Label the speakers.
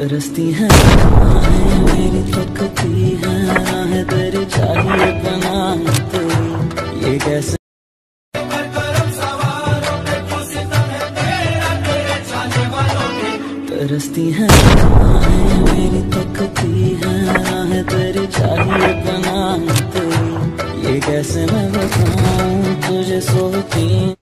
Speaker 1: तरसती है राहें मेरी तकती है राहें तेरी चाहिए बना तेरी तो ये कैसे? तरसती है राहें मेरी तकती है राहें तेरी चाहिए बना तेरी तो ये कैसे मैं बताऊँ तुझे सोती